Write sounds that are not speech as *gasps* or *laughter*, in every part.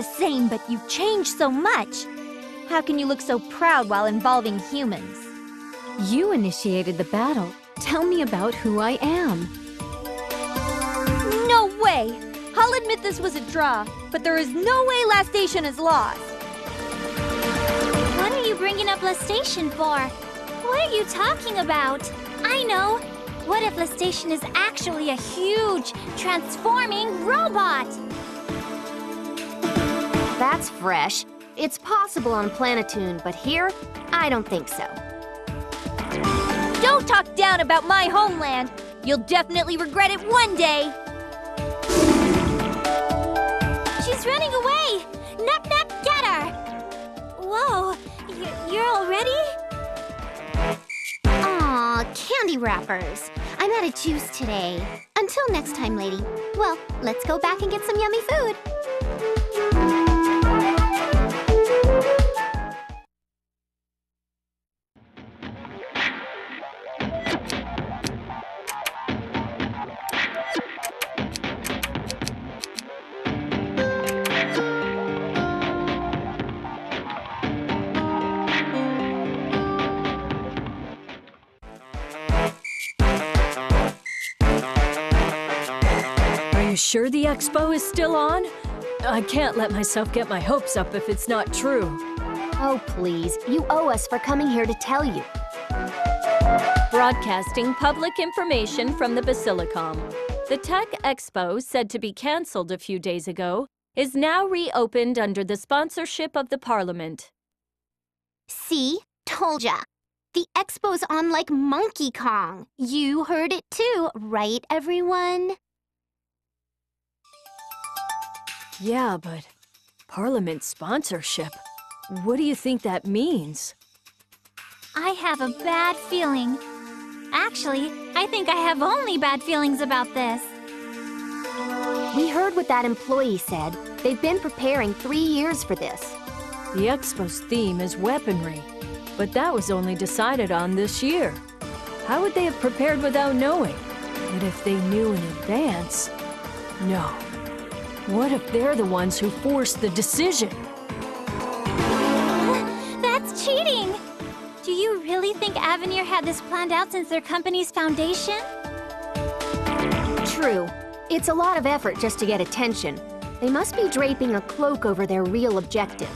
the same, but you've changed so much. How can you look so proud while involving humans? You initiated the battle. Tell me about who I am. No way! I'll admit this was a draw, but there is no way Lastation is lost. What are you bringing up Lastation for? What are you talking about? I know! What if Lastation is actually a huge, transforming robot? That's fresh. It's possible on Planeptune, but here, I don't think so. Don't talk down about my homeland! You'll definitely regret it one day! She's running away! Nep Nep, get her! Whoa, y- you're already? Aw, candy wrappers. I'm out of juice today. Until next time, lady. Well, let's go back and get some yummy food. Sure the expo is still on? I can't let myself get my hopes up if it's not true. Oh, please. You owe us for coming here to tell you. Broadcasting public information from the Basilicom. The Tech Expo, said to be cancelled a few days ago, is now reopened under the sponsorship of the Parliament. See? Told ya. The expo's on like Monkey Kong. You heard it too, right, everyone? Yeah, but Parliament sponsorship? What do you think that means? I have a bad feeling. Actually, I think I have only bad feelings about this. We heard what that employee said. They've been preparing three years for this. The expo's theme is weaponry, but that was only decided on this year. How would they have prepared without knowing? But if they knew in advance, no. What if they're the ones who forced the decision? *laughs* That's cheating! Do you really think Avenir had this planned out since their company's foundation? True. It's a lot of effort just to get attention. They must be draping a cloak over their real objective.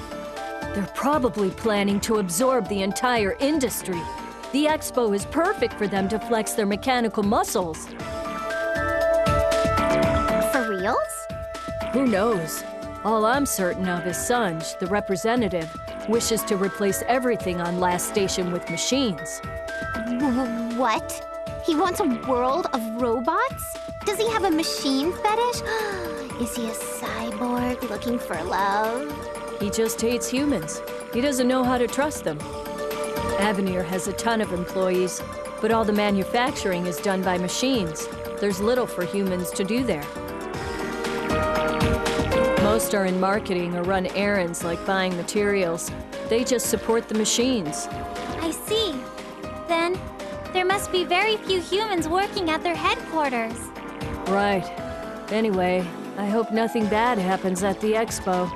They're probably planning to absorb the entire industry. The expo is perfect for them to flex their mechanical muscles. For reals? Who knows? All I'm certain of is Sanji, the representative, wishes to replace everything on Lastation with machines. W- what? He wants a world of robots? Does he have a machine fetish? *gasps* Is he a cyborg looking for love? He just hates humans. He doesn't know how to trust them. Avenir has a ton of employees, but all the manufacturing is done by machines. There's little for humans to do there. Most are in marketing or run errands like buying materials. They just support the machines. I see. Then, there must be very few humans working at their headquarters. Right. Anyway, I hope nothing bad happens at the expo.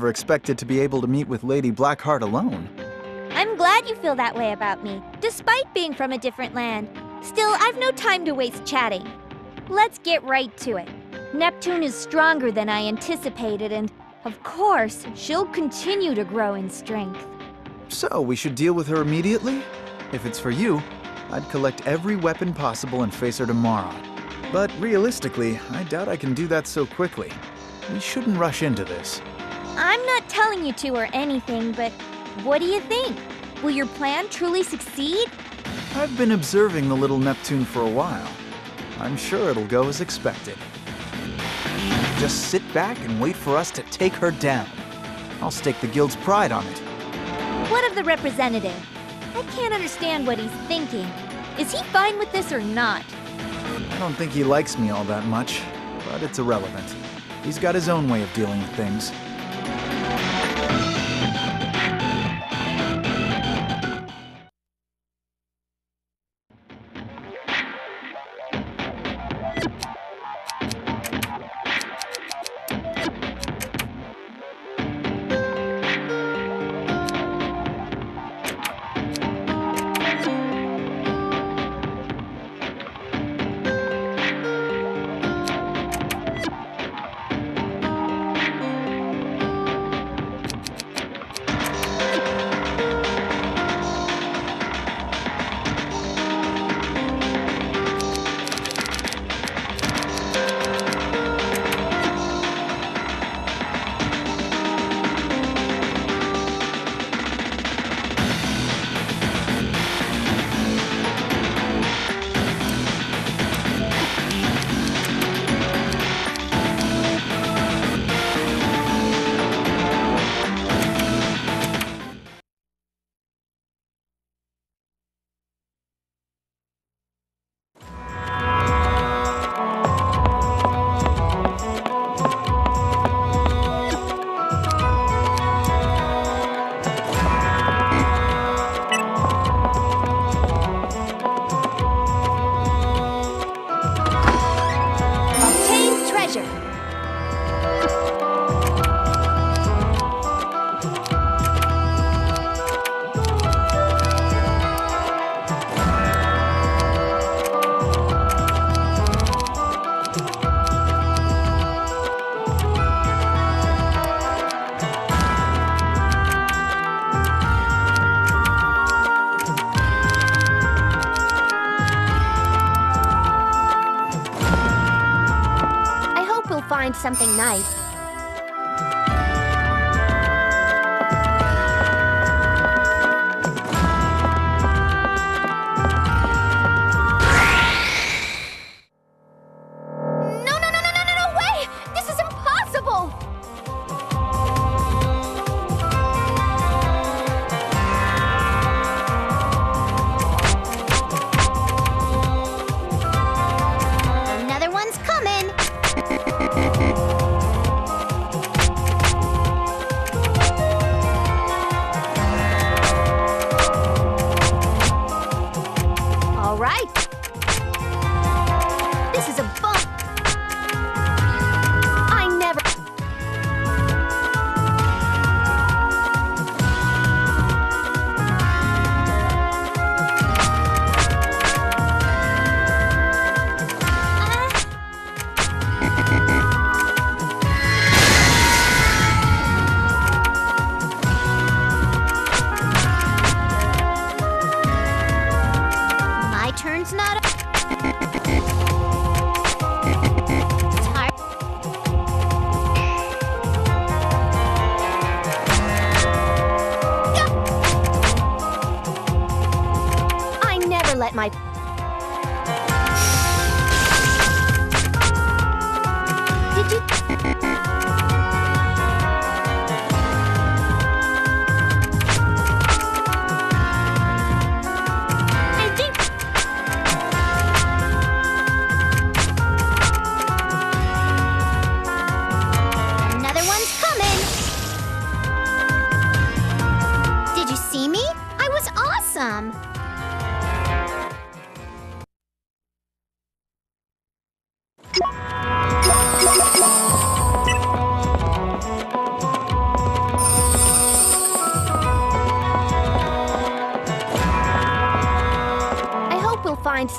Never expected to be able to meet with Lady Blackheart alone. I'm glad you feel that way about me, despite being from a different land. Still, I've no time to waste chatting. Let's get right to it. Neptune is stronger than I anticipated, and of course, she'll continue to grow in strength. So, we should deal with her immediately? If it's for you, I'd collect every weapon possible and face her tomorrow. But realistically, I doubt I can do that so quickly. We shouldn't rush into this. I'm not telling you to or anything, but what do you think? Will your plan truly succeed? I've been observing the little Neptune for a while. I'm sure it'll go as expected. just sit back and wait for us to take her down. I'll stake the guild's pride on it. What of the representative? I can't understand what he's thinking. Is he fine with this or not? I don't think he likes me all that much, but it's irrelevant. He's got his own way of dealing with things. Find something nice.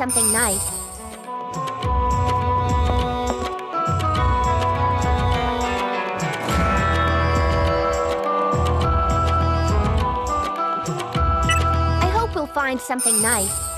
Something nice. I hope we'll find something nice.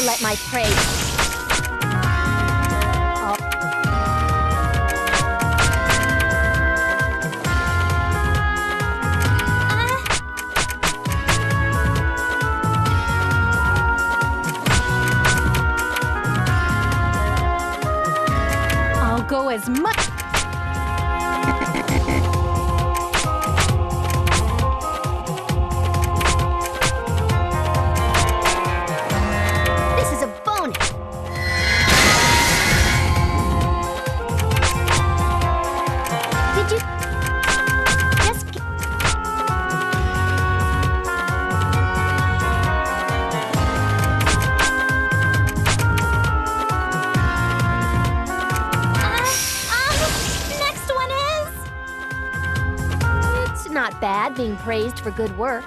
Never let my prey. I'll go as much. Bad being praised for good work.